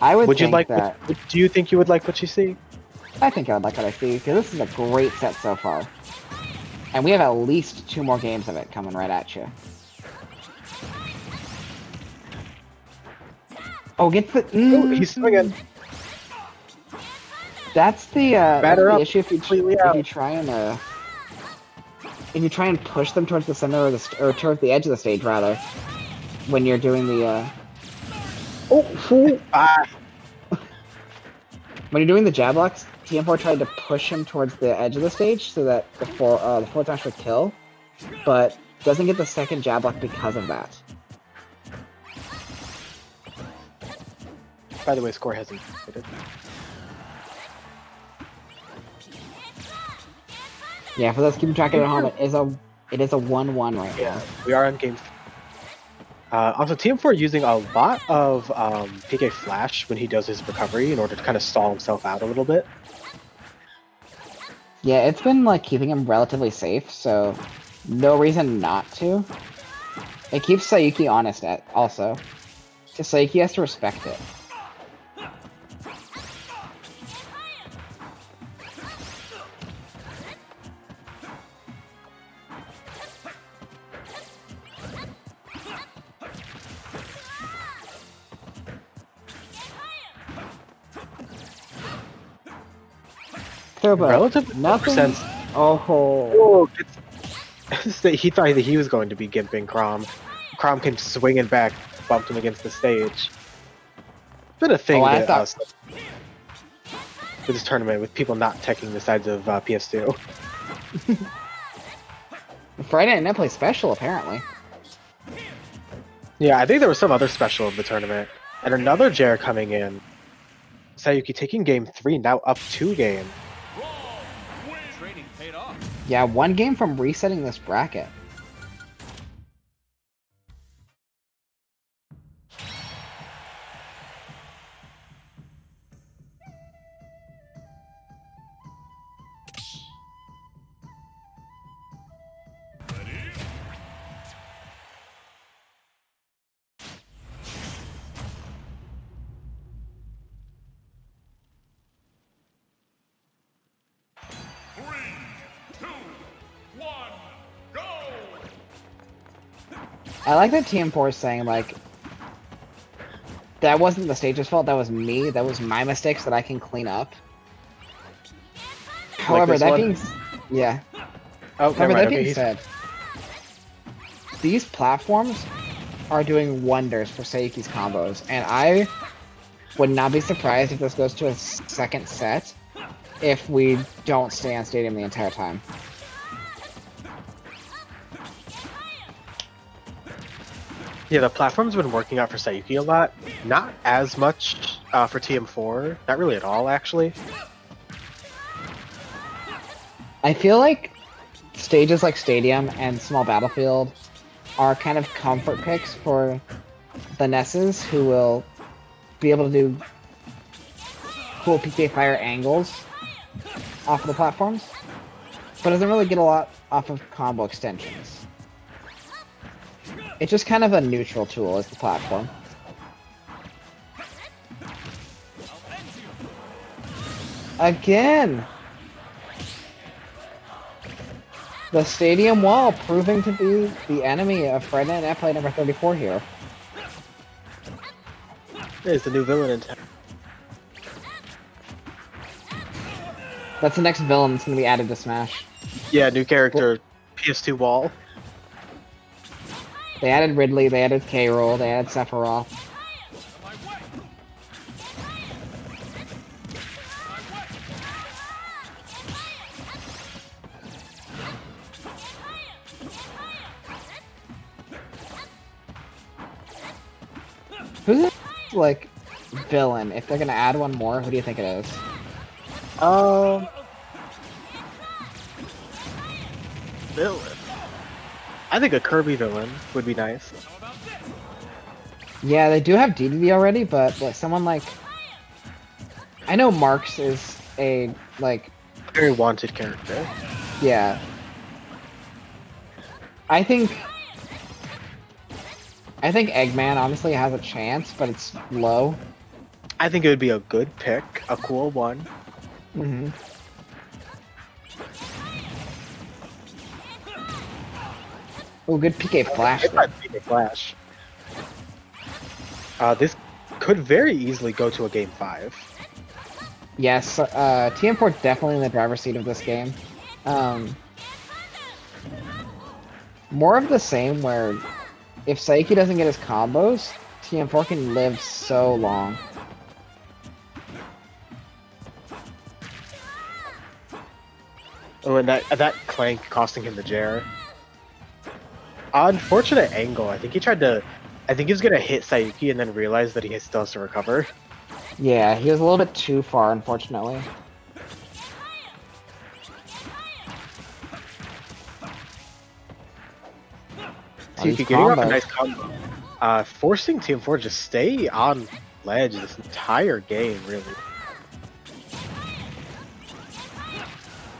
I would, Would you like? that. What, do you think you would like what you see? I think I would like what I see because this is a great set so far, and we have at least two more games of it coming right at you. Oh, get the. Ooh, Mm, he's swinging. That's the uh, that's the issue if you if you try and uh, if you try and push them towards the center or the st- or towards the edge of the stage rather, when you're doing the uh, oh fool. Ah, when you're doing the jab locks, TM4 tried to push him towards the edge of the stage so that the four uh, the fourth dash would kill, but doesn't get the second jab lock because of that. by the way, score hasn't. hit. Yeah, for those keeping track of at home, it is a it is a one-one right now. Yeah, we are on game. Uh, also, TM4 using a lot of um, PK Flash when he does his recovery in order to kind of stall himself out a little bit. Yeah, it's been like keeping him relatively safe, so no reason not to. It keeps Sayuki honest at also. Because Sayuki has to respect it. Turbo. Relative Nothing. sense. Oh. Oh, he thought that he was going to be gimping Chrom. Chrom came swinging back, bumped him against the stage. Been a thing Oh, I that, thought- uh, with this tournament with people not teching the sides of uh, PS2. Friday Night Play special, apparently. Yeah, I think there was some other special of the tournament. And another Jer coming in. Sayuki taking game three, now up two game. Yeah, one game from resetting this bracket. I like that TM4 is saying, like, that wasn't the stage's fault, that was me, that was my mistakes that I can clean up. However, that one? being... Yeah. Oh, However, never that mind. Okay, being he's- said, these platforms are doing wonders for Sayuki's combos, and I would not be surprised if this goes to a second set if we don't stay on Stadium the entire time. Yeah, the platform's been working out for Sayuki a lot. Not as much uh, for TM4. Not really at all, actually. I feel like stages like Stadium and Small Battlefield are kind of comfort picks for the Nesses who will be able to do cool PK fire angles off of the platforms, but doesn't really get a lot off of combo extensions. It's just kind of a neutral tool as the platform. Again! The stadium wall proving to be the enemy of Night Net Play number 34 here. There's the new villain in town. That's the next villain that's gonna be added to Smash. Yeah, new character, PS2 wall. They added Ridley, they added K. They added Sephiroth. Who's the like villain? If they're gonna add one more, who do you think it is? Um. Villain. I think a Kirby villain would be nice. How about this? Yeah, they do have DDD already, but like someone like I know Marx is a like Very wanted character. yeah. I think I think Eggman honestly has a chance, but it's low. I think it would be a good pick, a cool one. Mm-hmm. Oh, good PK flash. If there. I pick a flash. Uh, this could very easily go to a game five. Yes, uh, TM4 definitely in the driver's seat of this game. Um, more of the same where if Sayuki doesn't get his combos, TM4 can live so long. Oh, and that that clank costing him the Jair. Unfortunate angle. I think he tried to. I think he was gonna hit Sayuki and then realized that he still has to recover. Yeah, he was a little bit too far, unfortunately. Sayuki getting off a nice combo. Uh, forcing TM4 to stay on ledge this entire game, really.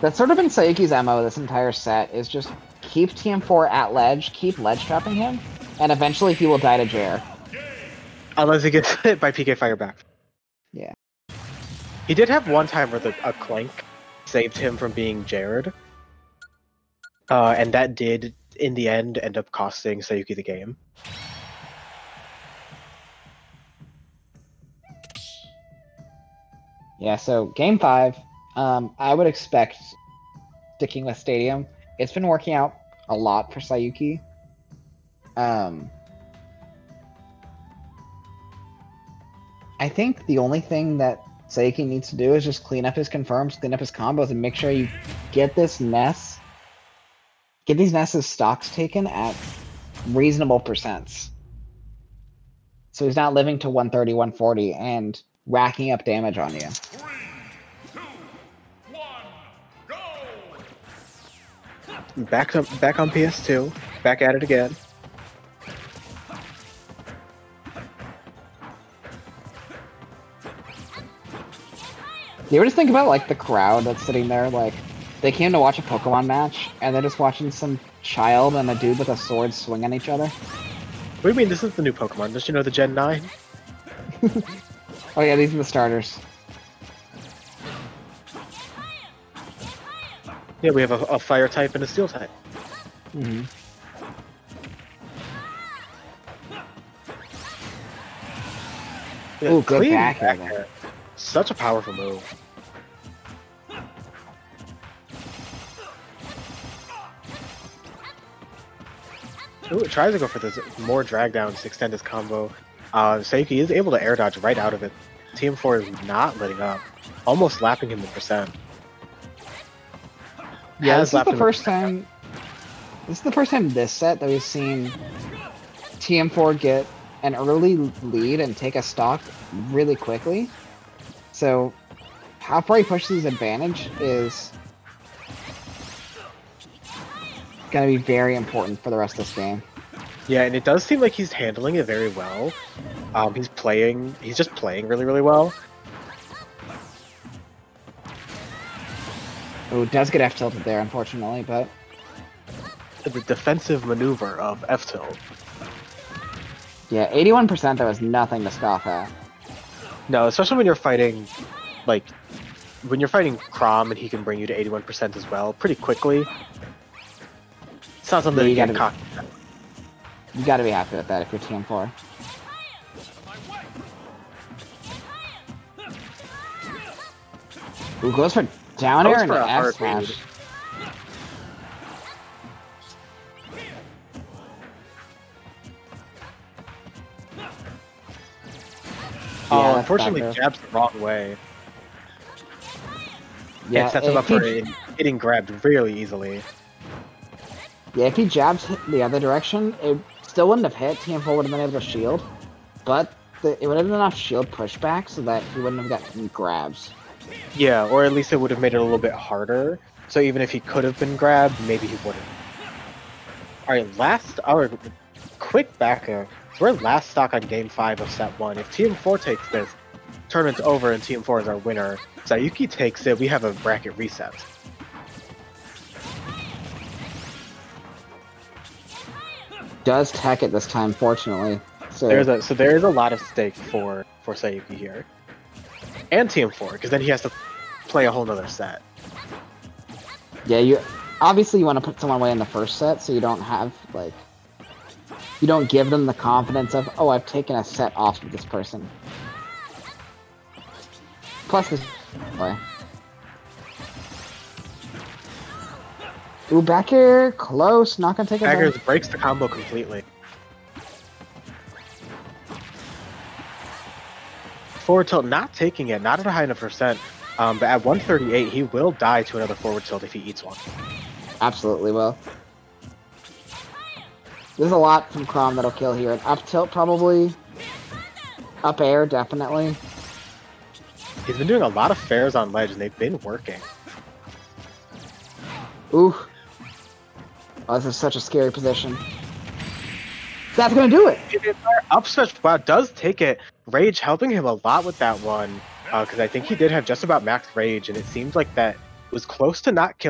That's sort of been Sayuki's MO this entire set, is just keep TM4 at ledge, keep ledge trapping him, and eventually he will die to Jair. Unless he gets hit by PK Fire back. Yeah. He did have one time where the, a clank saved him from being Jared. Uh, and that did, in the end, end up costing Sayuki the game. Yeah, so game five, um, I would expect sticking with Stadium. It's been working out a lot for Sayuki. Um, I think the only thing that Sayuki needs to do is just clean up his confirms, clean up his combos, and make sure you get this mess, get these Ness's stocks taken at reasonable percents. So he's not living to 130, 140 and racking up damage on you. Back, to, back on PS2. Back at it again. You ever just think about like the crowd that's sitting there, like they came to watch a Pokemon match and they're just watching some child and a dude with a sword swing on each other? What do you mean this is the new Pokemon? Don't you know the Gen 9? Oh yeah, these are the starters. Yeah, we have a, a fire type and a steel type. Mm-hmm. Yeah, Ooh, good back back air. Such a powerful move. Ooh, it tries to go for this more drag down to extend his combo. Uh, Sayuki is able to air dodge right out of it. TM4 is not letting up. Almost lapping him in percent. Yeah, this is the first time. This is the first time this set that we've seen TM4 get an early lead and take a stock really quickly. So, how far he pushes his advantage is going to be very important for the rest of this game. Yeah, and it does seem like he's handling it very well. Um, he's playing, he's just playing really, really well. Oh, does get F tilted there, unfortunately, but The defensive maneuver of F tilt. yeah, 81% though is nothing to scoff at. No, especially when you're fighting, like, when you're fighting Chrom and he can bring you to 81% as well pretty quickly. It's not something Yeah, you you gotta- cocky. You got to be happy with that if you're TM4. Ooh, goes for down air and F smash. read. Yeah, oh, unfortunately, jabs the wrong way. Yeah, it sets him up for he- getting grabbed really easily. Yeah, if he jabs the other direction, it still wouldn't have hit. TM4 would have been able to shield, but the, it would have been enough shield pushback so that he wouldn't have gotten grabs. Yeah, or at least it would have made it a little bit harder. So even if he could have been grabbed, maybe he wouldn't. Alright, last our quick backer. So we're last stock on game five of set one. If TM4 takes this, tournament's over and TM4 is our winner. Sayuki takes it, we have a bracket reset. Does tech it this time, fortunately. So There's a so there is a lot of stake for for Sayuki here. And TM4, because then he has to play a whole nother set. Yeah, you obviously you want to put someone away in the first set, so you don't have like you don't give them the confidence of oh I've taken a set off of this person. Plus this play. Ooh, back here, close. Not gonna take it. Daggers breaks the combo completely. Forward tilt, not taking it, not at a high enough percent. Um, but at 138, he will die to another forward tilt if he eats one. Absolutely will. There's a lot from Chrom that'll kill here. An up tilt probably. Up air definitely. He's been doing a lot of fairs on ledge, and they've been working. Ooh. Oh, this is such a scary position. That's gonna do it. Up smash wow does take it. Rage helping him a lot with that one, uh, because I think he did have just about max rage, and it seemed like that was close to not killing.